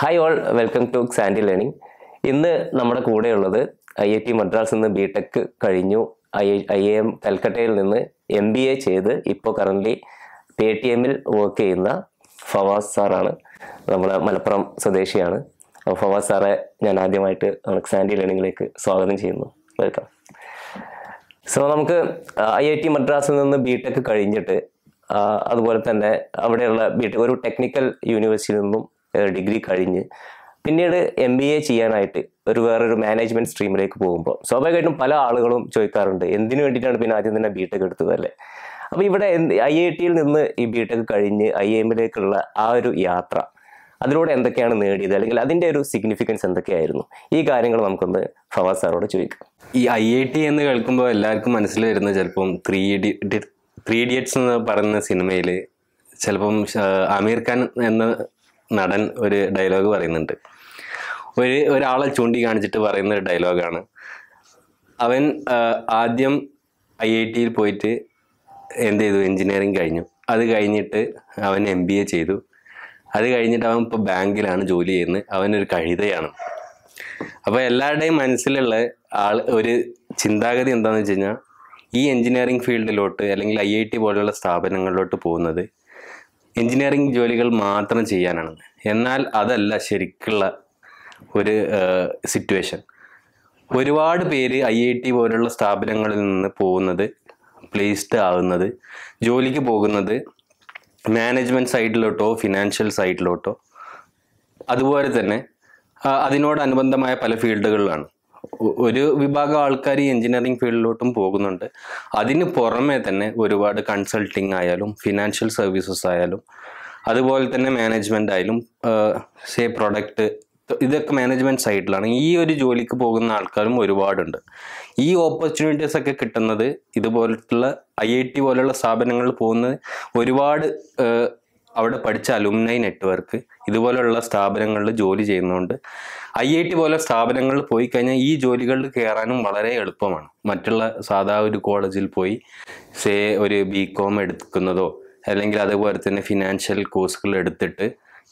Hi all welcome to Sandy Learning ഇന്ന് നമ്മുടെ കൂടെയുള്ളത് ഐ ഐ ടി മദ്രാസിൽ നിന്ന് ബി ടെക് കഴിഞ്ഞു ഐ ഐ എം കൽക്കട്ടയിൽ നിന്ന് എം ബി എ ചെയ്ത് ഇപ്പോൾ കറന്റ്ലി പേ ടി എമ്മിൽ വർക്ക് ചെയ്യുന്ന ഫവാസ് സാറാണ്. നമ്മുടെ മലപ്പുറം സ്വദേശിയാണ്. അപ്പോൾ ഫവാസ് സാറെ ഞാൻ ആദ്യമായിട്ട് സാൻഡി ലേണിംഗിലേക്ക് സ്വാഗതം ചെയ്യുന്നു. വെൽക്കം സോ നമുക്ക് ഐ ഐ ടി മദ്രാസിൽ നിന്ന് ബി ടെക് കഴിഞ്ഞിട്ട് അതുപോലെ തന്നെ അവിടെയുള്ള ബി ടെക് ഒരു ടെക്നിക്കൽ യൂണിവേഴ്സിറ്റിയിൽ നിന്നും ഡിഗ്രി കഴിഞ്ഞ് പിന്നീട് എം ബി എ ചെയ്യാനായിട്ട് ഒരു വേറൊരു മാനേജ്മെന്റ് സ്ട്രീമിലേക്ക് പോകുമ്പോൾ സ്വാഭാവികമായിട്ടും പല ആളുകളും ചോദിക്കാറുണ്ട് എന്തിനു വേണ്ടിയിട്ടാണ് പിന്നെ ആദ്യം തന്നെ ബി ടെക് എടുത്തത് അല്ലേ? അപ്പോൾ ഇവിടെ ഐ ഐ ടിയിൽ നിന്ന് ഈ ബി ടെക് കഴിഞ്ഞ് ഐ എമ്മിലേക്കുള്ള ആ ഒരു യാത്ര അതിലൂടെ എന്തൊക്കെയാണ് നേടിയത്? അല്ലെങ്കിൽ അതിന്റെ ഒരു സിഗ്നിഫിക്കൻസ് എന്തൊക്കെയായിരുന്നു? ഈ കാര്യങ്ങൾ നമുക്കൊന്ന് ഫവാസ് സാറോട് ചോദിക്കാം. ഈ ഐ ഐ ടി എന്ന് കേൾക്കുമ്പോൾ എല്ലാവർക്കും മനസ്സിൽ വരുന്നത് ചിലപ്പം ത്രീ ഇഡി ത്രീ ഇഡിയറ്റ്സ് എന്ന് പറയുന്ന സിനിമയിൽ ചിലപ്പം ആമീർ ഖാൻ എന്ന നടൻ ഒരു ഡയലോഗ് പറയുന്നുണ്ട്. ഒരു ഒരാളെ ചൂണ്ടിക്കാണിച്ചിട്ട് പറയുന്ന ഒരു ഡയലോഗാണ് അവൻ ആദ്യം ഐ ഐ ടിയിൽ പോയിട്ട് എന്ത് ചെയ്തു? എൻജിനീയറിങ് കഴിഞ്ഞു. അത് കഴിഞ്ഞിട്ട് അവൻ എം ബി എ ചെയ്തു. അത് കഴിഞ്ഞിട്ട് അവൻ ഇപ്പോൾ ബാങ്കിലാണ് ജോലി ചെയ്യുന്നത്. അവനൊരു കഴുതയാണ്. അപ്പോൾ എല്ലാവരുടെയും മനസ്സിലുള്ള ആൾ ഒരു ചിന്താഗതി എന്താണെന്ന് വെച്ച് കഴിഞ്ഞാൽ ഈ എഞ്ചിനീയറിംഗ് ഫീൽഡിലോട്ട് അല്ലെങ്കിൽ ഐ ഐ ടി പോലുള്ള സ്ഥാപനങ്ങളിലോട്ട് പോകുന്നത് എഞ്ചിനീയറിംഗ് ജോലികൾ മാത്രം ചെയ്യാനാണ്. എന്നാൽ അതല്ല ശരിക്കുള്ള ഒരു സിറ്റുവേഷൻ ഒരുപാട് പേര് ഐ ഐ ടി പോലുള്ള സ്ഥാപനങ്ങളിൽ നിന്ന് പോകുന്നത് പ്ലേസ്ഡ് ആകുന്നത് ജോലിക്ക് പോകുന്നത് മാനേജ്മെന്റ് സൈഡിലോട്ടോ ഫിനാൻഷ്യൽ സൈഡിലോട്ടോ അതുപോലെ തന്നെ അതിനോട് അതിനോടനുബന്ധമായ പല ഫീൽഡുകളിലാണ് ഒരു വിഭാഗം ആൾക്കാർ എഞ്ചിനീയറിംഗ് ഫീൽഡിലോട്ടും പോകുന്നുണ്ട്. അതിന് പുറമെ തന്നെ ഒരുപാട് കൺസൾട്ടിങ് ആയാലും ഫിനാൻഷ്യൽ സർവീസസ് ആയാലും അതുപോലെ തന്നെ മാനേജ്മെന്റ് ആയാലും സേ പ്രൊഡക്റ്റ് ഇതൊക്കെ മാനേജ്മെന്റ് സൈഡിലാണ്. ഈ ഒരു ജോലിക്ക് പോകുന്ന ആൾക്കാരും ഒരുപാടുണ്ട്. ഈ ഓപ്പർച്യൂണിറ്റീസ് ഒക്കെ കിട്ടുന്നത് ഇതുപോലുള്ള ഐ ഐ ടി പോലുള്ള സ്ഥാപനങ്ങളിൽ പോകുന്നത് ഒരുപാട് അവിടെ പഠിച്ച അലുമിനൈ നെറ്റ്വർക്ക് ഇതുപോലെയുള്ള സ്ഥാപനങ്ങളിൽ ജോലി ചെയ്യുന്നതുകൊണ്ട് ഐ ഐ ടി പോലെ സ്ഥാപനങ്ങളിൽ പോയി കഴിഞ്ഞാൽ ഈ ജോലികളിൽ കയറാനും വളരെ എളുപ്പമാണ്. മറ്റുള്ള സാധാ ഒരു കോളേജിൽ പോയി സേ ഒരു ബി കോം എടുക്കുന്നതോ അല്ലെങ്കിൽ അതുപോലെ തന്നെ ഫിനാൻഷ്യൽ കോഴ്സുകൾ എടുത്തിട്ട്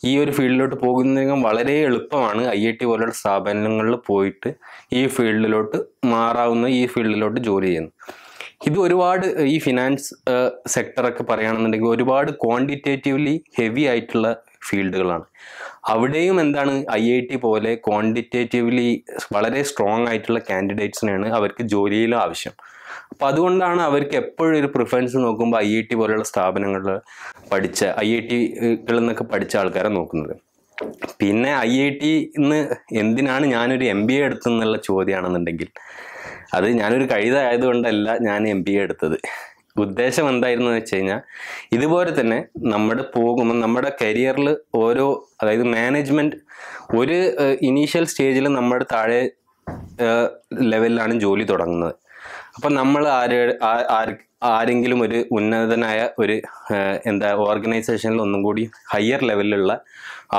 ഈ ഒരു ഫീൽഡിലോട്ട് പോകുന്നതിനും വളരെ എളുപ്പമാണ് ഐ ഐ ടി പോലുള്ള സ്ഥാപനങ്ങളിൽ പോയിട്ട് ഈ ഫീൽഡിലോട്ട് മാറാവുന്ന ഈ ഫീൽഡിലോട്ട് ജോലി ചെയ്യുന്നത്. ഇത് ഒരുപാട് ഈ ഫിനാൻസ് സെക്ടറൊക്കെ പറയുകയാണെന്നുണ്ടെങ്കിൽ ഒരുപാട് ക്വാണ്ടിറ്റേറ്റീവ്ലി ഹെവി ആയിട്ടുള്ള ഫീൽഡുകളാണ്. അവിടെയും എന്താണ് ഐ ഐ ടി പോലെ ക്വാണ്ടിറ്റേറ്റീവ്ലി വളരെ സ്ട്രോങ് ആയിട്ടുള്ള കാൻഡിഡേറ്റ്സിനാണ് അവർക്ക് ജോലിയിലും ആവശ്യം. അപ്പോൾ അതുകൊണ്ടാണ് അവർക്ക് എപ്പോഴും ഒരു പ്രിഫറൻസ് നോക്കുമ്പോൾ ഐ ഐ ടി പോലെയുള്ള സ്ഥാപനങ്ങളിൽ പഠിച്ച ഐ ഐ ടികളിൽ നിന്നൊക്കെ പഠിച്ച ആൾക്കാരെ നോക്കുന്നത്. പിന്നെ ഐ ഐ ടി എന്തിനാണ് ഞാനൊരു എം ബി എ എടുത്തെന്നുള്ള ചോദ്യമാണെന്നുണ്ടെങ്കിൽ അത് ഞാനൊരു കഴുത ആയതുകൊണ്ടല്ല ഞാൻ എം ബി എ എടുത്തത്. ഉദ്ദേശം എന്തായിരുന്നു എന്ന് വെച്ച് കഴിഞ്ഞാൽ ഇതുപോലെ തന്നെ നമ്മുടെ പോകുമ്പോൾ നമ്മുടെ കരിയറിൽ ഓരോ അതായത് മാനേജ്മെന്റ് ഒരു ഇനീഷ്യൽ സ്റ്റേജിൽ നമ്മുടെ താഴെ ലെവലിലാണ് ജോലി തുടങ്ങുന്നത്. അപ്പം നമ്മൾ ആര് ആരെങ്കിലും ഒരു ഉന്നതനായ ഒരു എന്താ ഓർഗനൈസേഷനിൽ ഒന്നും കൂടി ഹയർ ലെവലിലുള്ള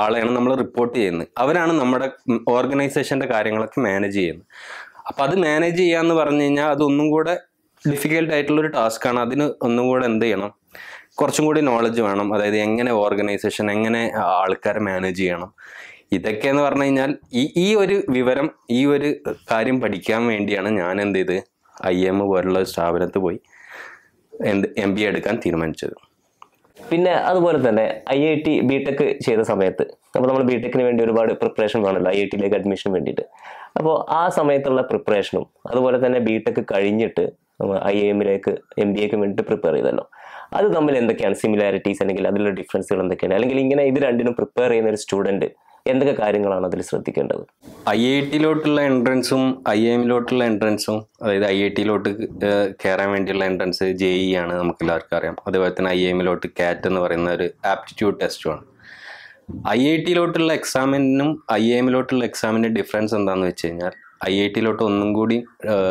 ആളെയാണ് നമ്മൾ റിപ്പോർട്ട് ചെയ്യുന്നത്. അവരാണ് നമ്മുടെ ഓർഗനൈസേഷന്റെ കാര്യങ്ങളൊക്കെ മാനേജ് ചെയ്യുന്നത്. അപ്പം അത് മാനേജ് ചെയ്യാന്ന് പറഞ്ഞു കഴിഞ്ഞാൽ അതൊന്നും കൂടെ ഡിഫിക്കൽട്ട് ആയിട്ടുള്ള ഒരു ആണ്. അതിന് ഒന്നും കൂടെ എന്ത് ചെയ്യണം? കുറച്ചും കൂടി നോളജ് വേണം. അതായത് എങ്ങനെ ഓർഗനൈസേഷൻ എങ്ങനെ ആൾക്കാരെ മാനേജ് ചെയ്യണം? ഇതൊക്കെ എന്ന് പറഞ്ഞു കഴിഞ്ഞാൽ ഈ ഈ ഒരു വിവരം ഈ ഒരു കാര്യം പഠിക്കാൻ വേണ്ടിയാണ് ഞാൻ എന്ത് ചെയ്ത്? ഐ എം പോലുള്ള സ്ഥാപനത്ത് പോയി എന്ത് എം ബി എടുക്കാൻ തീരുമാനിച്ചത്. പിന്നെ അതുപോലെ തന്നെ I I T B tech ചെയ്ത സമയത്ത് അപ്പോൾ നമ്മൾ ബി ടെക്കിന് വേണ്ടി ഒരുപാട് പ്രിപ്പറേഷൻ വേണമല്ലോ ഐ ഐ ടിയിലേക്ക് അഡ്മിഷന് വേണ്ടിയിട്ട്. അപ്പോൾ ആ സമയത്തുള്ള പ്രിപ്പറേഷനും അതുപോലെ തന്നെ ബി ടെക് കഴിഞ്ഞിട്ട് ഐ എമ്മിലേക്ക് എം ബി എക്ക് വേണ്ടിയിട്ട് പ്രിപ്പയർ ചെയ്തല്ലോ. അത് തമ്മിൽ എന്തൊക്കെയാണ് സിമിലാരിറ്റീസ് അല്ലെങ്കിൽ അതിലുള്ള ഡിഫറൻസുകൾ എന്തൊക്കെയാണ്? അല്ലെങ്കിൽ ഇങ്ങനെ ഇത് രണ്ടിനും പ്രിപ്പയർ ചെയ്യുന്ന ഒരു സ്റ്റുഡന്റ് എന്തൊക്കെ കാര്യങ്ങളാണ് അതിൽ ശ്രദ്ധിക്കേണ്ടത്? ഐ ഐ ടിയിലോട്ടുള്ള എൻട്രൻസും ഐ എമ്മിലോട്ടുള്ള എൻട്രൻസും അതായത് ഐ ഐ ടിയിലോട്ട് കയറാൻ വേണ്ടിയുള്ള എൻട്രൻസ് ജെ ഇ ആണ് നമുക്ക് എല്ലാവർക്കും അറിയാം. അതുപോലെ തന്നെ ഐ എമ്മിലോട്ട് കാറ്റ് എന്ന് പറയുന്ന ഒരു ആപ്റ്റിറ്റ്യൂഡ് ടെസ്റ്റുമാണ് ഐ ഐ ടിയിലോട്ടുള്ള എക്സാമിനും ഐ എമ്മിലോട്ടുള്ള എക്സാമിന്റെ ഡിഫറൻസ് എന്താണെന്ന് വെച്ച് കഴിഞ്ഞാൽ ഐ ഐ ടിയിലോട്ട് ഒന്നും കൂടി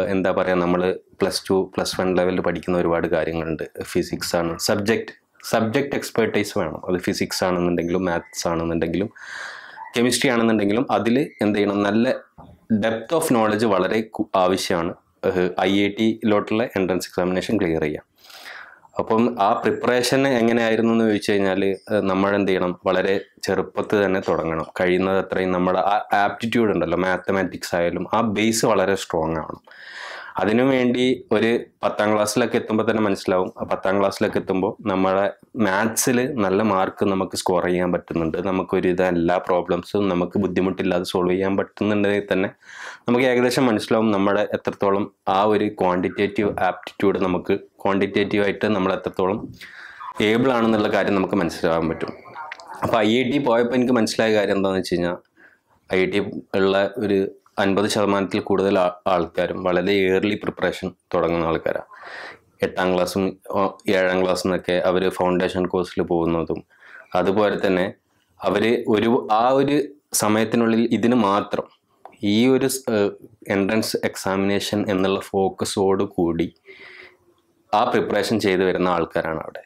എന്താ പറയുക നമ്മൾ പ്ലസ് ടു പ്ലസ് വൺ ലെവലിൽ പഠിക്കുന്ന ഒരുപാട് കാര്യങ്ങളുണ്ട്. ഫിസിക്സ് ആണ്. സബ്ജക്റ്റ് സബ്ജക്റ്റ് എക്സ്പെർട്ടൈസ് വേണം. അത് ഫിസിക്സ് ആണെന്നുണ്ടെങ്കിലും മാത്സ് ആണെന്നുണ്ടെങ്കിലും കെമിസ്ട്രി ആണെന്നുണ്ടെങ്കിലും അതിൽ എന്ത് ചെയ്യണം? നല്ല ഡെപ്ത് ഓഫ് നോളജ് വളരെ ആവശ്യമാണ്. ഐ ഐ ടിയിലോട്ടുള്ള എൻട്രൻസ് എക്സാമിനേഷൻ ക്ലിയർ ചെയ്യാം അപ്പം ആ പ്രിപ്പറേഷൻ എങ്ങനെയായിരുന്നു എന്ന് ചോദിച്ചു കഴിഞ്ഞാൽ നമ്മൾ എന്ത് ചെയ്യണം വളരെ ചെറുപ്പത്തിൽ തന്നെ തുടങ്ങണം. കഴിയുന്നത് അത്രയും നമ്മുടെ ആ ആപ്റ്റിറ്റ്യൂഡ് ഉണ്ടല്ലോ മാത്തമാറ്റിക്സ് ആയാലും ആ ബേസ് വളരെ സ്ട്രോങ് ആവണം അതിനു വേണ്ടി ഒരു പത്താം ക്ലാസ്സിലൊക്കെ എത്തുമ്പോൾ തന്നെ മനസ്സിലാവും. പത്താം ക്ലാസ്സിലൊക്കെ എത്തുമ്പോൾ നമ്മളെ മാത്സിൽ നല്ല മാർക്ക് നമുക്ക് സ്കോർ ചെയ്യാൻ പറ്റുന്നുണ്ട്. നമുക്കൊരു ഇത് എല്ലാ പ്രോബ്ലംസും നമുക്ക് ബുദ്ധിമുട്ടില്ലാതെ സോൾവ് ചെയ്യാൻ പറ്റുന്നുണ്ടെങ്കിൽ തന്നെ നമുക്ക് ഏകദേശം മനസ്സിലാവും നമ്മുടെ എത്രത്തോളം ആ ഒരു ക്വാണ്ടിറ്റേറ്റീവ് ആപ്റ്റിറ്റ്യൂഡ് നമുക്ക് ക്വാണ്ടിറ്റേറ്റീവ് ആയിട്ട് നമ്മൾ എത്രത്തോളം ഏബിൾ ആണെന്നുള്ള കാര്യം നമുക്ക് മനസ്സിലാവാൻ പറ്റും. അപ്പോൾ ഐ ഐ ടി പോയപ്പോൾ എനിക്ക് മനസ്സിലായ കാര്യം എന്താണെന്ന് വെച്ച് കഴിഞ്ഞാൽ ഐ ഐ ടി ഉള്ള ഒരു അൻപത് ശതമാനത്തിൽ കൂടുതൽ ആൾക്കാരും വളരെ ഏർലി പ്രിപ്പറേഷൻ തുടങ്ങുന്ന ആൾക്കാരാണ് എട്ടാം ക്ലാസ്സും ഏഴാം ക്ലാസ്സിൽ നിന്നൊക്കെ അവർ ഫൗണ്ടേഷൻ കോഴ്സിൽ പോകുന്നതും അതുപോലെ തന്നെ അവർ ഒരു ആ ഒരു സമയത്തിനുള്ളിൽ ഇതിന് മാത്രം ഈ ഒരു എൻട്രൻസ് എക്സാമിനേഷൻ എന്നുള്ള ഫോക്കസോട് കൂടി ആ പ്രിപ്പറേഷൻ ചെയ്തു വരുന്ന ആൾക്കാരാണ് അവിടെ.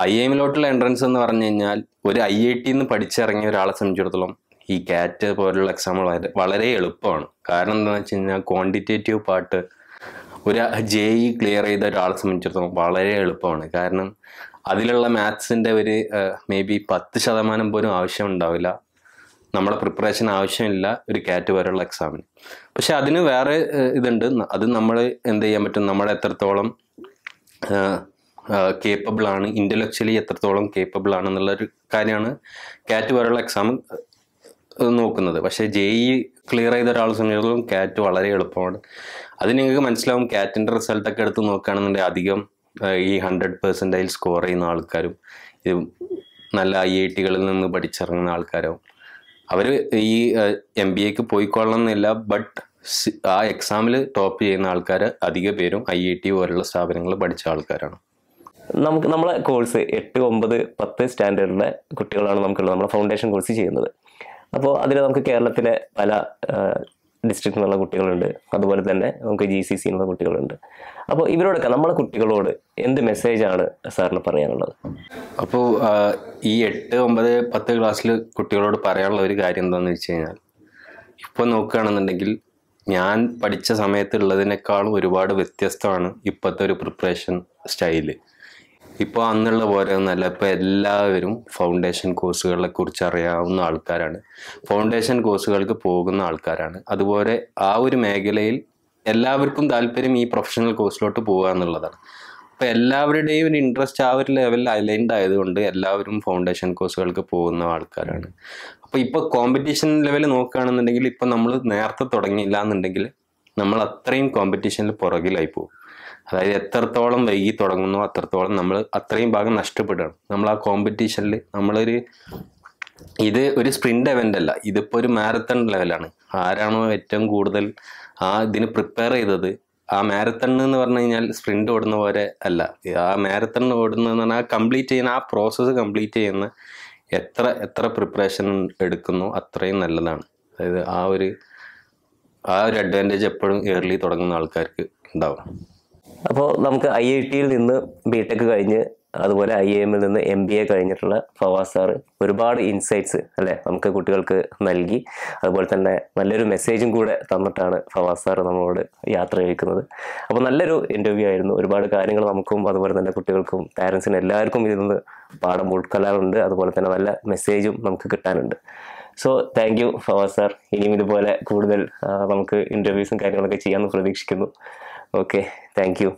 ഐ എമ്മിലോട്ടുള്ള എൻട്രൻസ് എന്ന് പറഞ്ഞു കഴിഞ്ഞാൽ ഒരു ഐ ഐ ടിന്ന് പഠിച്ചിറങ്ങിയ ഒരാളെ സംബന്ധിച്ചിടത്തോളം ഈ കാറ്റ് പോലുള്ള എക്സാമ്പിൾ വളരെ എളുപ്പമാണ്. കാരണം എന്താണെന്ന് വെച്ച് കഴിഞ്ഞാൽ ക്വാണ്ടിറ്റേറ്റീവ് പാർട്ട് ഒരു ജെ ഇ ക്ലിയർ ചെയ്ത ഒരാളെ സംബന്ധിച്ചിടത്തോളം വളരെ എളുപ്പമാണ്. കാരണം അതിലുള്ള മാത്സിന്റെ ഒരു മേ ബി പത്ത് ശതമാനം പോലും ആവശ്യം ഉണ്ടാവില്ല. നമ്മളെ പ്രിപ്പറേഷൻ ആവശ്യമില്ല ഒരു കാറ്റ് പോലുള്ള എക്സാമിന് പക്ഷെ അതിന് വേറെ ഇതുണ്ട്. അത് നമ്മൾ എന്ത് ചെയ്യാൻ പറ്റും? നമ്മൾ എത്രത്തോളം കേപ്പബിൾ ആണ്? ഇന്റലക്ച്വലി എത്രത്തോളം കേപ്പബിൾ ആണെന്നുള്ളൊരു കാര്യമാണ്. കാറ്റ് പോലുള്ള എക്സാം നോക്കുന്നത്. പക്ഷേ ജെ ക്ലിയർ ചെയ്ത ഒരാളെ സംബന്ധിച്ചിടത്തോളം കാറ്റ് വളരെ എളുപ്പമാണ്. അത് നിങ്ങൾക്ക് മനസ്സിലാവും കാറ്റിന്റെ റിസൾട്ടൊക്കെ എടുത്ത് നോക്കുകയാണെന്നുണ്ടെങ്കിൽ അധികം ഈ ഹൺഡ്രഡ് പെർസെന്റൈൽ സ്കോർ ചെയ്യുന്ന ആൾക്കാരും ഇത് നല്ല ഐ ഐ ടികളിൽ നിന്ന് പഠിച്ചിറങ്ങുന്ന ആൾക്കാരാവും അവർ ഈ എം ബി എക്ക് പോയിക്കൊള്ളണം എന്നില്ല ബട്ട് ആ എക്സാമിൽ ടോപ്പ് ചെയ്യുന്ന ആൾക്കാർ അധിക പേരും ഐ ഐ ടി പോലുള്ള സ്ഥാപനങ്ങൾ പഠിച്ച ആൾക്കാരാണ്. നമുക്ക് നമ്മളെ കോഴ്സ് എട്ട് ഒമ്പത് പത്ത് സ്റ്റാൻഡേർഡിലെ കുട്ടികളാണ് നമുക്കുള്ളത്. നമ്മുടെ ഫൗണ്ടേഷൻ കോഴ്സ് ചെയ്യുന്നത്. അപ്പോൾ അതിൽ നമുക്ക് കേരളത്തിലെ പല ഡിസ്ട്രിക്റ്റിൽ കുട്ടികളുണ്ട്. അതുപോലെ തന്നെ നമുക്ക് ജി സി സി എന്നുള്ള കുട്ടികളുണ്ട്. അപ്പോൾ ഇവരോടൊക്കെ നമ്മളെ കുട്ടികളോട് എന്ത് മെസ്സേജാണ് സാറിന് പറയാനുള്ളത്? അപ്പോൾ ഈ എട്ട് ഒമ്പത് പത്ത് ക്ലാസ്സിൽ കുട്ടികളോട് പറയാനുള്ള ഒരു കാര്യം എന്താണെന്ന് വെച്ച് കഴിഞ്ഞാൽ ഇപ്പോൾ നോക്കുകയാണെന്നുണ്ടെങ്കിൽ ഞാൻ പഠിച്ച സമയത്തുള്ളതിനേക്കാളും ഒരുപാട് വ്യത്യസ്തമാണ് ഇപ്പോഴത്തെ ഒരു പ്രിപ്പറേഷൻ സ്റ്റൈൽ ഇപ്പോൾ അന്നുള്ള പോലെ ഒന്നല്ല. ഇപ്പോൾ എല്ലാവരും ഫൗണ്ടേഷൻ കോഴ്സുകളെ കുറിച്ച് അറിയാവുന്ന ആൾക്കാരാണ്. ഫൗണ്ടേഷൻ കോഴ്സുകൾക്ക് പോകുന്ന ആൾക്കാരാണ്. അതുപോലെ ആ ഒരു മേഖലയിൽ എല്ലാവർക്കും താല്പര്യം ഈ പ്രൊഫഷണൽ കോഴ്സിലോട്ട് പോകുക എന്നുള്ളതാണ്. അപ്പോൾ എല്ലാവരുടെയും ഒരു ഇൻട്രസ്റ്റ് ആ ഒരു ലെവലിൽ അലൈൻഡ് ആയതുകൊണ്ട് എല്ലാവരും ഫൗണ്ടേഷൻ കോഴ്സുകൾക്ക് പോകുന്ന ആൾക്കാരാണ്. അപ്പോൾ ഇപ്പോൾ കോമ്പറ്റീഷൻ ലെവൽ നോക്കുകയാണെന്നുണ്ടെങ്കിൽ ഇപ്പോൾ നമ്മൾ നേരത്തെ തുടങ്ങിയില്ല എന്നുണ്ടെങ്കിൽ നമ്മൾ അത്രയും കോമ്പറ്റീഷനിൽ പുറകിലായി പോകും. അതായത് എത്രത്തോളം വൈകി തുടങ്ങുന്നു അത്രത്തോളം നമ്മൾ അത്രയും ഭാഗം നഷ്ടപ്പെടുകയാണ്. നമ്മൾ ആ കോമ്പറ്റീഷനിൽ നമ്മളൊരു ഇത് ഒരു സ്പ്രിന്റ് എവന്റ് അല്ല ഇതിപ്പോൾ ഒരു മാരത്തൺ ലെവലാണ് ആരാണോ ഏറ്റവും കൂടുതൽ ആ ഇതിന് പ്രിപ്പയർ ചെയ്തത് ആ മാരത്തൺ എന്ന് പറഞ്ഞു കഴിഞ്ഞാൽ സ്പ്രിന്റ് ഓടുന്ന പോലെ അല്ല. ആ മാരത്തൺ ഓടുന്നതെന്ന് പറഞ്ഞാൽ കംപ്ലീറ്റ് ചെയ്യുന്ന ആ പ്രോസസ്സ് കംപ്ലീറ്റ് ചെയ്യുന്ന എത്ര എത്ര പ്രിപ്പറേഷൻ എടുക്കുന്നു അത്രയും നല്ലതാണ്. അതായത് ആ ഒരു ആ ഒരു അഡ്വാന്റേജ് എപ്പോഴും ഏർലി തുടങ്ങുന്ന ആൾക്കാർക്ക് ഉണ്ടാവും. അപ്പോൾ നമുക്ക് ഐ ഐ ടിയിൽ നിന്ന് ബി ടെക് കഴിഞ്ഞ് അതുപോലെ ഐ എമ്മിൽ നിന്ന് എം ബി എ കഴിഞ്ഞിട്ടുള്ള ഫവാസ് സാറ് ഒരുപാട് ഇൻസൈറ്റ്സ് അല്ലേ നമുക്ക് കുട്ടികൾക്ക് നൽകി. അതുപോലെ തന്നെ നല്ലൊരു മെസ്സേജും കൂടെ തന്നിട്ടാണ് ഫവാസ് സാർ നമ്മളോട് യാത്ര കഴിക്കുന്നത് അപ്പോൾ നല്ലൊരു ഇന്റർവ്യൂ ആയിരുന്നു. ഒരുപാട് കാര്യങ്ങൾ നമുക്കും അതുപോലെ തന്നെ കുട്ടികൾക്കും പാരൻസിനും എല്ലാവർക്കും ഇതിൽ നിന്ന് പാഠം ഉൾക്കൊള്ളാറുണ്ട്. അതുപോലെ തന്നെ നല്ല മെസ്സേജും നമുക്ക് കിട്ടാനുണ്ട്. So thank you Fawaz sir ഇനിയും ഇതുപോലെ കൂടുതൽ നമുക്ക് ഇന്റർവ്യൂസും കാര്യങ്ങളൊക്കെ ചെയ്യാമെന്ന് പ്രതീക്ഷിക്കുന്നു. Okay thank you